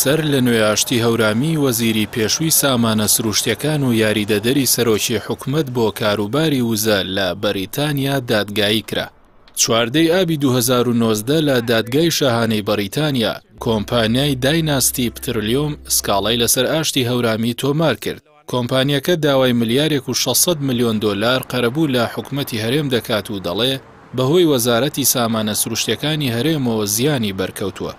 سەر لە نوێ ئاشتی هەورامی وەزیری پێشووی سامانە سروشتیەکان و یاریدەدەری سەرۆکی حکومەت بۆ کاروباری وزە لە بەریتانیا دادگایی کرا. چواردەی ئابی 2009 لە دادگای شاهانەی بەریتانیا کۆمپانیای دایناستی پترلیۆم سکاڵای لەسەر ئاشتی هەورامی تۆمار کرد کۆمپانیاکە داوای ملیارێک و شەش سەد ملیۆن دۆلار قەرەبوو لە حکومەتی هەرێم دەکات و دەڵێ، بەهۆی وەزارەتی سامانە سروشتیەکانی هەرێمەوە زیانی بەرکەوتووە.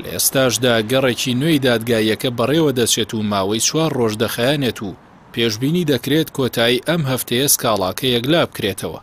لە ئێستاشدا گەڕێکی نوێی دادگاییەکە بەڕێوەدەچێت و ماوەی چوار ڕۆژ دەخایەنێت و پێشبینی دەکرێت کۆتایی ئەم هەفتەیە سکاڵاکە یەکلابکرێتەوە.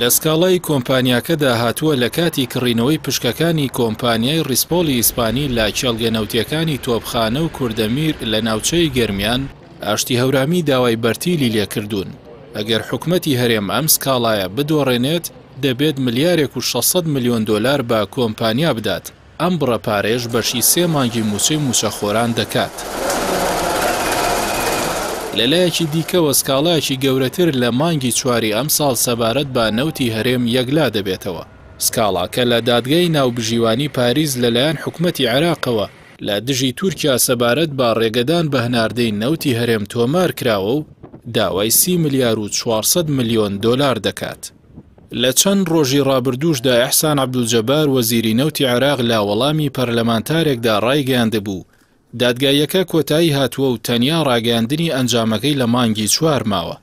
لە سکاڵای کۆمپانیاکەدا هاتووە لە کاتی کڕینەوەی پشکەکانی کۆمپانیای ڕیسپۆڵی ئیسپانی لە کێڵگە نەوتییەکانی تۆپخانە و کوردەمیر لە ناوچەی گەرمیان، ئاشتی هەورامی داوای بەرتیلی لێکردوون، ئەگەر حکومەتی هەرێم ئەم سکاڵایە بدۆڕێنێت، دەبێت ملیارێک و شەش سەد ملیۆن دۆلار بە کۆمپانیا بدات. ئەم بڕە پارەیەش بەشی سێ مانگی مووچەی مووچەخۆران دەکات. لەلایەکی دیکەوە سکاڵایەکی گەورەتر لە مانگی چواری ئەمساڵ سەبارەت بە نەوتی هەرێم یەکلا دەبێتەوە، سکاڵاکە لە دادگای ناوبژیوانی پاریس لەلایەن حکومەتی عێراقەوە لە دژی تورکیا سەبارەت بە ڕێگەدان بە هەناردەی نەوتی هەرێم تۆمارکراوە و داوای سی ملیار و چوار سەد ملیۆن دۆلار دەکات. لە چەند ڕۆژی ڕابردووشدا ئیحسان عەبدولجەبار وەزیری نەوتی عێراق لە وەڵامی پەرلەمانتارێکدا ڕایگەیاندبوو، دادگاییەکە کۆتایی هاتووە و تەنیا ڕاگەیاندنی ئەنجامەکەی لە مانگی چوار ماوە.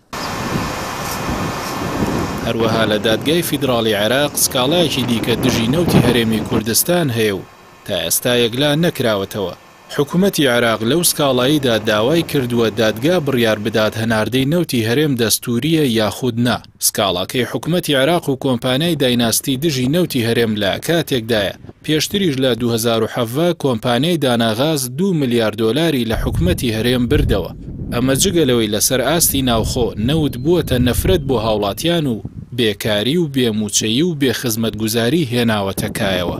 هەروەها لە دادگای فیدراڵی عێراق سکاڵایەکی دیکە دژی نەوتی هەرێمی کوردستان هەیە و تا ئێستا یەکلا نەکراوەتەوە. حکومەتی عێراق لەو سکاڵاییدا داوای کردووە دادگا بڕیار بدات هەناردەی نەوتی هەرێم دەستوورییە یاخود نا. سکاڵاکەی حکومەتی عێراق و کۆمپانیای دایناستی دژی نەوتی هەرێم لە کاتێکدایە، پێشتریش لە دوو هەزار و حەڤە کۆمپانیای داناغاز دوو ملیار دۆلاری لە حکومەتی هەرێم بردەوە. ئەمە جگە لەوەی لەسەر ئاستی ناوخۆ، نەوت بووەتە نەفرەت بۆ هاوڵاتیان و بێکاری و بێ مووچەیی و بێ خزمەتگوزاری هێناوەتە کایەوە.